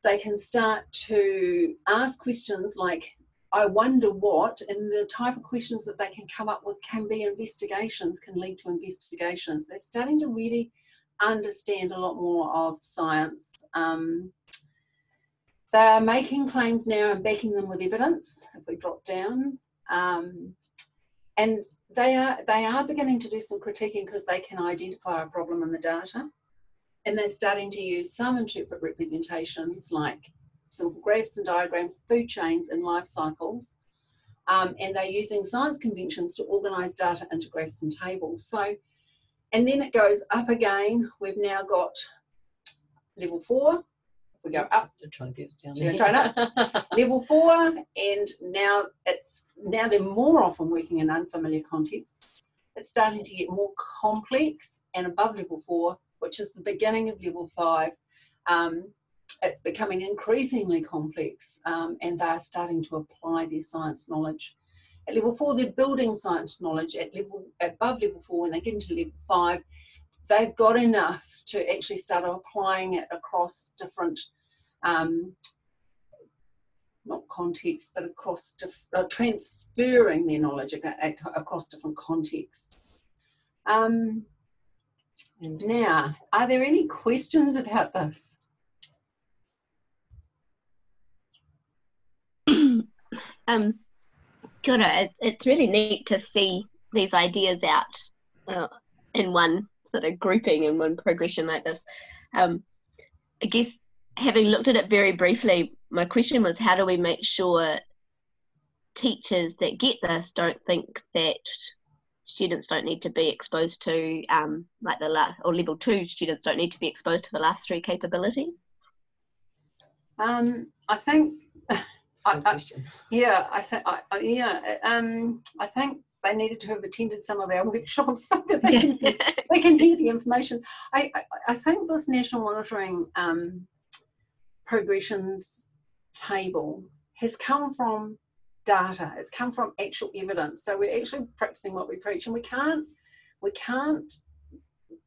they can start to ask questions like I wonder what, and the type of questions that they can come up with can be investigations, can lead to investigations. They're starting to really understand a lot more of science. Um, they're making claims now and backing them with evidence. If we drop down, um, and they are they are beginning to do some critiquing because they can identify a problem in the data, and they're starting to use some interpret representations like simple graphs and diagrams, food chains and life cycles. Um, and they're using science conventions to organise data into graphs and tables. So, and then it goes up again. We've now got level four. We go up I'm trying to get it down You're there. trying level four, and now it's now they're more often working in unfamiliar contexts. It's starting to get more complex, and above level four, which is the beginning of level five, um, it's becoming increasingly complex, um, and they're starting to apply their science knowledge. At level four, they're building science knowledge. At level above level four, when they get into level five, they've got enough to actually start applying it across different um, not context, but across diff- uh, transferring their knowledge ac- ac- across different contexts. Um, now, are there any questions about this? um, kia ora. It, it's really neat to see these ideas out uh, in one sort of grouping in one progression like this. Um, I guess having looked at it very briefly, my question was how do we make sure teachers that get this don't think that students don't need to be exposed to um, like the last or level two students don't need to be exposed to the last three capabilities Um, I think, Good I- I- question. yeah, I think, I, I- yeah, um, I think they needed to have attended some of our workshops so that they can, they can hear the information. I, I, I think this national monitoring um, progressions table has come from data. It's come from actual evidence. So we're actually practicing what we preach, and we can't we can't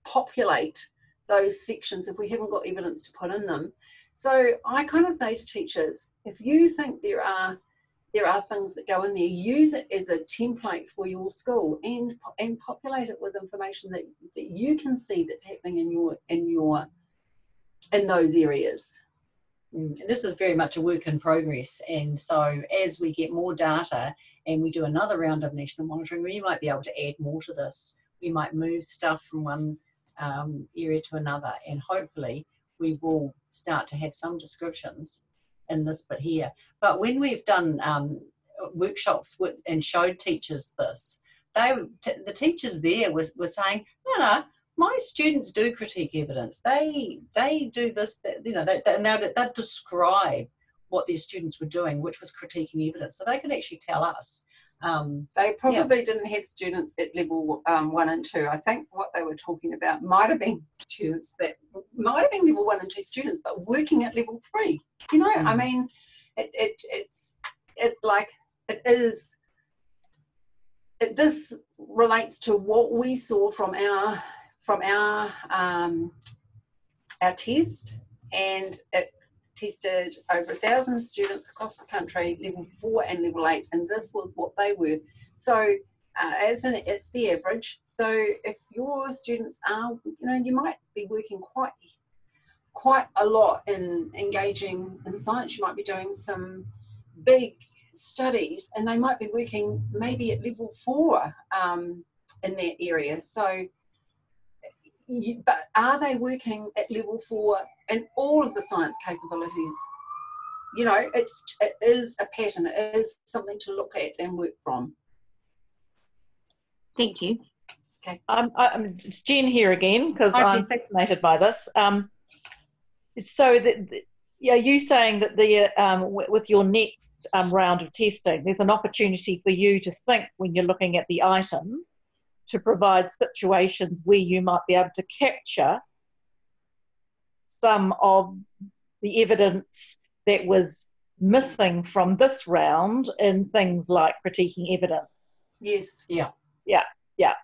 populate those sections if we haven't got evidence to put in them. So I kind of say to teachers, if you think there are there are things that go in there, use it as a template for your school and and populate it with information that, that you can see that's happening in your in your in those areas. Mm, and This is very much a work in progress. And so, as we get more data and we do another round of national monitoring, we might be able to add more to this. We might move stuff from one um, area to another, and hopefully, we will start to have some descriptions in this bit here. But when we've done um, workshops with, and showed teachers this, they t- the teachers there was were saying, no, no, my students do critique evidence. They they do this, you know, they, they, and they'd, they'd describe what their students were doing, which was critiquing evidence. So they could actually tell us. Um, They probably didn't have students at level um, one and two. I think what they were talking about might have been students that might have been level one and two students, but working at level three. You know, I Mm. mean, it, it it's it like it is. It, this relates to what we saw from our from our um, our test, and it tested over a thousand students across the country, level four and level eight, and this was what they were. So, uh, as an it's the average. So, if your students are, you know, you might be working quite quite a lot in engaging in science. You might be doing some big studies, and they might be working maybe at level four um, in that area. So. You, but are they working at level four in all of the science capabilities? You know, it's it is a pattern. It is something to look at and work from. thank you I'm, I'm it's Jen here again because Hi, I'm fascinated by this. Um, so, the, the, yeah, you saying that the um, with your next um, round of testing, there's an opportunity for you to think when you're looking at the items to provide situations where you might be able to capture some of the evidence that was missing from this round in things like critiquing evidence. Yes. Yeah. Yeah, yeah.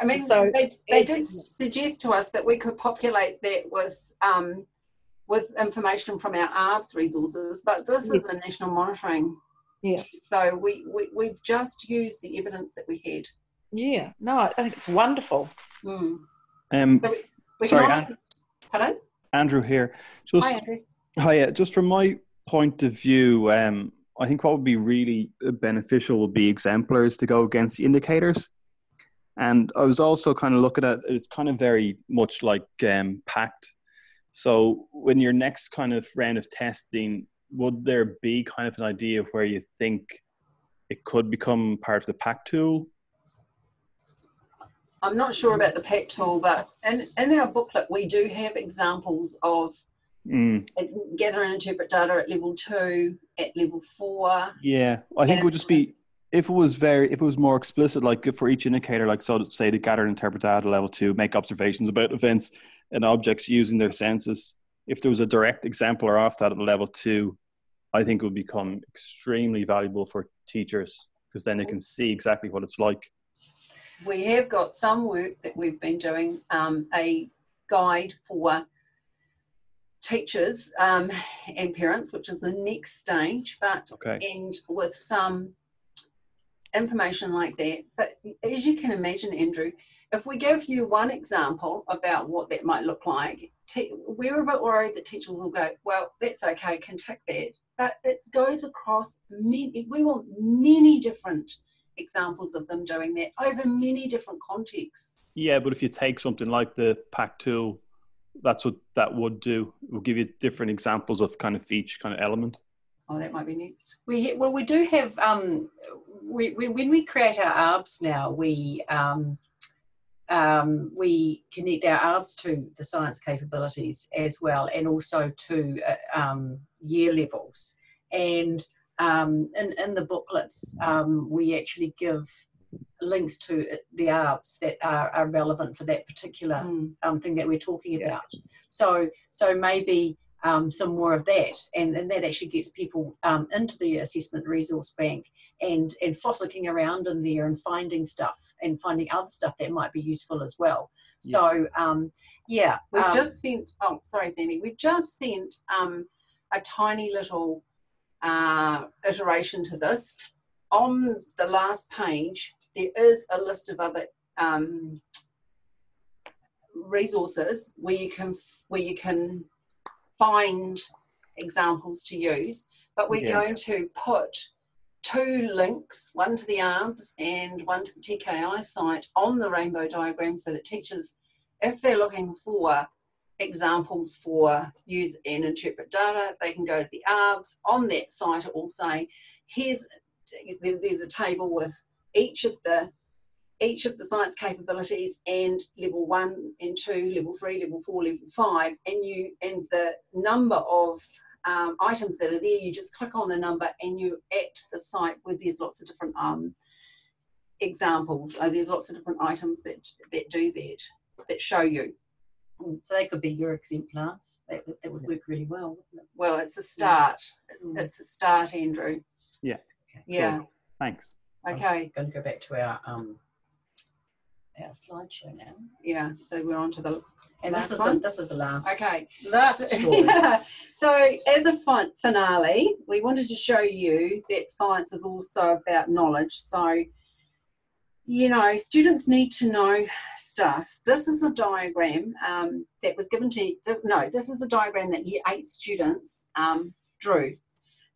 I mean, So they, they did suggest to us that we could populate that with um, with information from our ARBS resources, but this is a national monitoring. Yeah. So we, we we've just used the evidence that we had. Yeah, no, I I think it's wonderful. Mm. Um, So we, we Sorry, can Anne. always- Pardon? Andrew here. Just Hi, Andrew. Hi, yeah, just from my point of view, um, I think what would be really beneficial would be exemplars to go against the indicators. And I was also kind of looking at it's kind of very much like um, PACT. So when your next kind of round of testing, would there be kind of an idea of where you think it could become part of the PACT tool? I'm not sure about the PACT tool, but in, in our booklet we do have examples of Mm, gather and interpret data at level two, at level four. yeah, I think it would just be if it was very if it was more explicit, like for each indicator, like so to say to gather and interpret data at level two, make observations about events and objects using their senses. If there was a direct exemplar of that at level two, I think it would become extremely valuable for teachers because then they can see exactly what it's like. We have got some work that we've been doing, um, a guide for teachers um, and parents, which is the next stage, but Okay. and with some information like that. But as you can imagine, Andrew, if we give you one example about what that might look like, te- we're a bit worried that teachers will go, well, that's okay, can tick that. But it goes across many, we want many different examples of them doing that over many different contexts. Yeah, but if you take something like the PACT tool, that's what that would do. It will give you different examples of kind of each kind of element. Oh, that might be next. We well, we do have. Um, we, we when we create our ARBs now, we um, um, we connect our ARBs to the science capabilities as well, and also to uh, um, year levels. And um, in in the booklets, um, we actually give links to the ARBs that are, are relevant for that particular Mm. um, thing that we're talking Yeah. about. So so maybe um, some more of that, and, and that actually gets people um, into the assessment resource bank and and frolicking around in there and finding stuff and finding other stuff that might be useful as well. Yeah. So um, yeah, We've um, just sent, oh, sorry, Sandy, we've just sent um, a tiny little uh, iteration to this. On the last page, there is a list of other um, resources where you can where you can find examples to use. But we're Yeah. going to put two links, one to the ARBS and one to the TKI site on the rainbow diagram so that teachers, if they're looking for examples for use and interpret data, they can go to the ARBS. On that site, it will say, here's, there's a table with each of the each of the science capabilities and level one and two, level three, level four, level five, and you and the number of um, items that are there, you just click on the number and you at the site where there's lots of different um, examples. There's lots of different items that that do that that show you. So they could be your exemplars. That, would- that would work really well. wouldn't it? Well, it's a start. It's, Mm. it's a start, Andrew. Yeah. Yeah. Cool. Thanks. So Okay. I'm going to go back to our um, our slideshow now. Yeah. So we're on to the And Last this is one? the this is the last okay. last story. Yeah. So, as a fin- finale, we wanted to show you that science is also about knowledge. So, you know, students need to know stuff. This is a diagram um, that was given to no, this is a diagram that year eight students um, drew.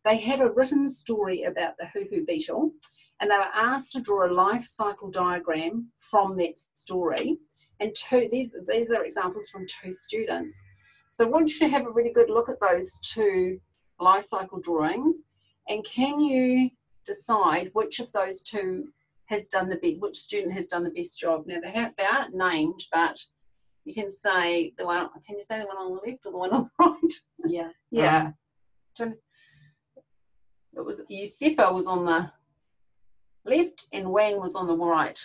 They had a written story about the huhu beetle, and they were asked to draw a life cycle diagram from that story. And two, these these are examples from two students. So I want you to have a really good look at those two life cycle drawings and can you decide which of those two has done the best, which student has done the best job? Now they, have, they aren't named, but you can say the one, can you say the one on the left or the one on the right? yeah. Yeah. Um, Do It was, Yusefa was on the left and Wang was on the right.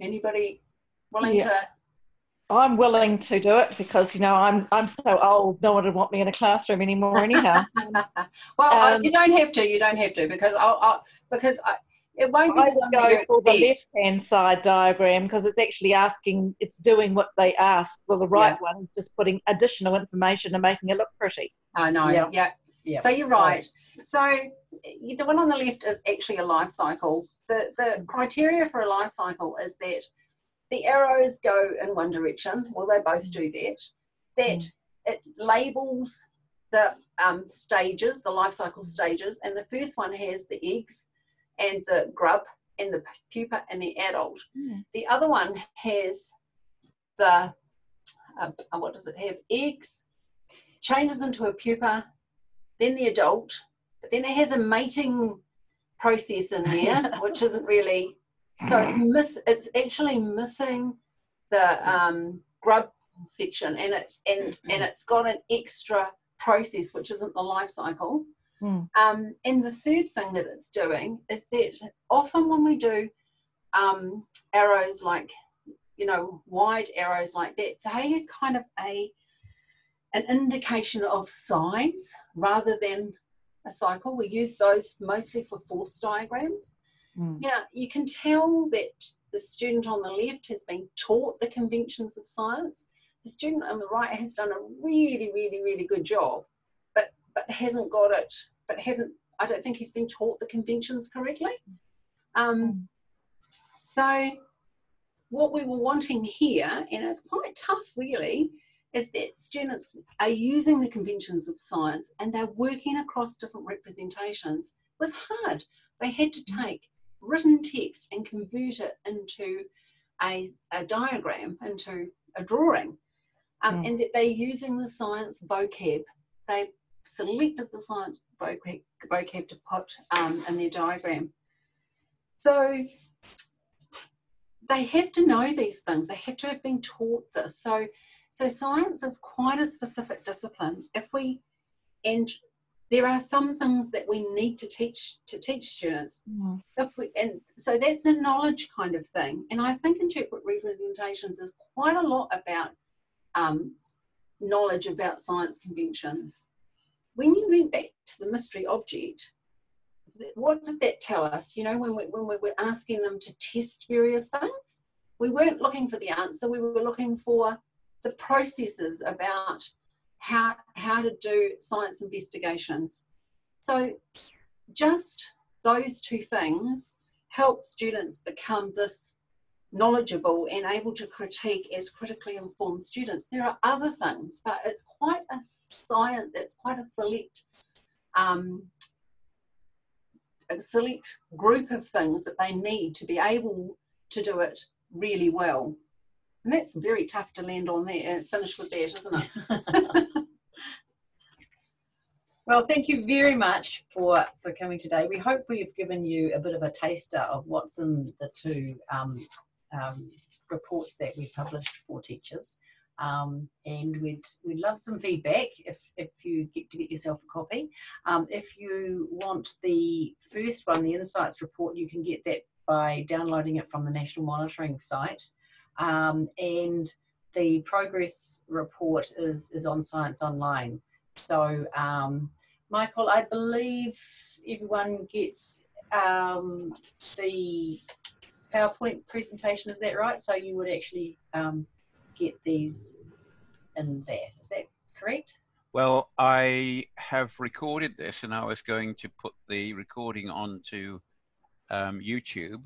Anybody willing Yeah. to? I'm willing to do it because you know I'm I'm so old. No one would want me in a classroom anymore. Anyhow, well, Um, you don't have to. You don't have to because I'll, I'll because I, it won't be I the would go for the left-hand side diagram because it's actually asking, it's doing what they ask. Well, the right Yeah. one is just putting additional information and making it look pretty. I know. Yeah. Yeah. Yeah. So you're right. So the one on the left is actually a life cycle. The the criteria for a life cycle is that the arrows go in one direction. Well, they both do that. That it labels the um, stages, the life cycle stages, and the first one has the eggs and the grub and the pupa and the adult. Mm. The other one has the uh, what does it have? Eggs, changes into a pupa, then the adult, but then it has a mating process in there, which isn't really. So it's miss. It's actually missing the um, grub section, and it's and and it's got an extra process, which isn't the life cycle. Hmm. Um, and the third thing that it's doing is that often when we do um, arrows like, you know, wide arrows like that, they are kind of a an indication of size rather than a cycle. We use those mostly for force diagrams. Mm. Now, you can tell that the student on the left has been taught the conventions of science. The student on the right has done a really, really, really good job, but but hasn't got it, but hasn't, I don't think he's been taught the conventions correctly. Um, so what we were wanting here, and it's quite tough really, is that students are using the conventions of science and they're working across different representations. It was hard. They had to take written text and convert it into a, a diagram, into a drawing. Um, Mm. And that they're using the science vocab. They selected the science vocab, vocab to put um, in their diagram. So they have to know these things. They have to have been taught this. So, so science is quite a specific discipline. If we, and there are some things that we need to teach to teach students. Mm. If we, and so that's a knowledge kind of thing. And I think interpret representations is quite a lot about um, knowledge about science conventions. When you went back to the mystery object, what did that tell us? You know, when we, when we were asking them to test various things, we weren't looking for the answer, we were looking for the processes about how, how to do science investigations. So just those two things help students become this knowledgeable and able to critique as critically informed students. There are other things, but it's quite a science, it's quite a select um, a select group of things that they need to be able to do it really well. And that's very tough to land on there and finish with that, isn't it? Well, thank you very much for, for coming today. We hope we've given you a bit of a taster of what's in the two um, um, reports that we published for teachers. Um, and we'd, we'd love some feedback if, if you get to get yourself a copy. Um, if you want the first one, the Insights report, you can get that by downloading it from the National Monitoring site. Um, and the progress report is, is on Science Online. So, um, Michael, I believe everyone gets um, the PowerPoint presentation, is that right? So you would actually um, get these in there. Is that correct? Well, I have recorded this and I was going to put the recording onto um, YouTube.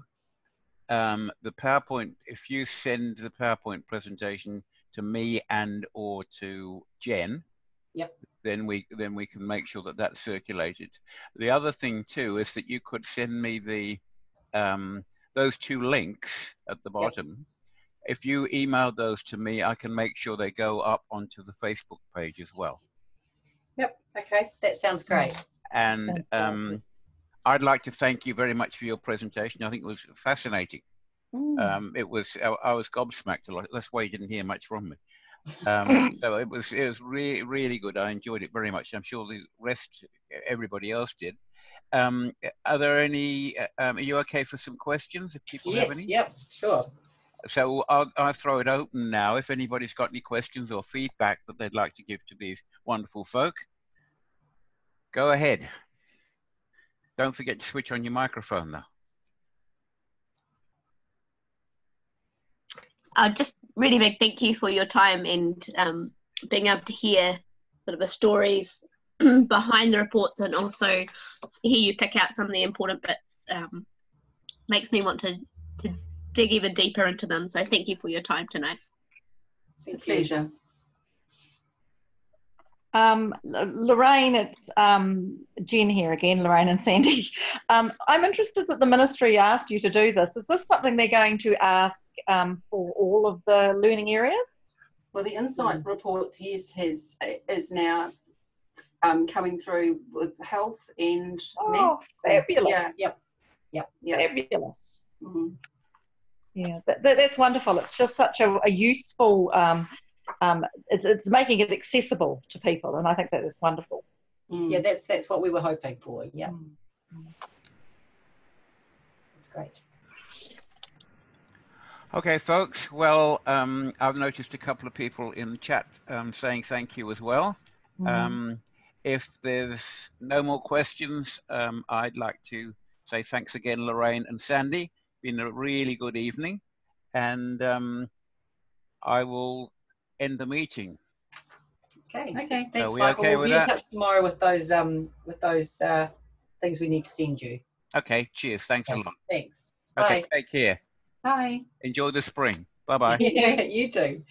Um, the PowerPoint, if you send the PowerPoint presentation to me and or to Jen, Yep. then we then we can make sure that that's circulated. The other thing too is that you could send me the um, those two links at the bottom. If you email those to me, I can make sure they go up onto the Facebook page as well. Yep. Okay, that sounds great. And um, I'd like to thank you very much for your presentation. I think it was fascinating. Mm. Um, it was I, I was gobsmacked a lot. That's why you didn't hear much from me. Um, so it was it was really really good. I enjoyed it very much. I'm sure the rest everybody else did. Um, are there any? uh, Um, are you okay for some questions? If people have Yes. any. Yep. Sure. So I'll, I'll throw it open now. If anybody's got any questions or feedback that they'd like to give to these wonderful folk, go ahead. Don't forget to switch on your microphone though. Uh, just really big thank you for your time and um, being able to hear sort of the stories behind the reports and also hear you pick out some of the important bits um, makes me want to, to dig even deeper into them. So thank you for your time tonight. It's a pleasure. Um, Lorraine, it's um, Jen here again, Lorraine and Sandy. Um, I'm interested that the ministry asked you to do this. Is this something they're going to ask um, for all of the learning areas? Well, the insight reports, yes, has is now um, coming through with health and Oh, maths. fabulous. Yeah, Yep. yeah. Fabulous. mhm. Yeah, that, that, that's wonderful. It's just such a, a useful, um, um, it's, it's making it accessible to people, and I think that is wonderful. Mm. Yeah, that's that's what we were hoping for. Yeah. Mm. That's great. Okay, folks. Well, um, I've noticed a couple of people in the chat um, saying thank you as well. Mm. Um, if there's no more questions, um, I'd like to say thanks again, Lorraine and Sandy. Been a really good evening, and um, I will end the meeting. Okay. Okay. Thanks, we Michael. okay we'll with be in touch tomorrow with those um with those uh, things we need to send you. Okay, cheers. Thanks a lot. Thanks. Okay, Bye. take care. Bye. Enjoy the spring. Bye bye. yeah, you too.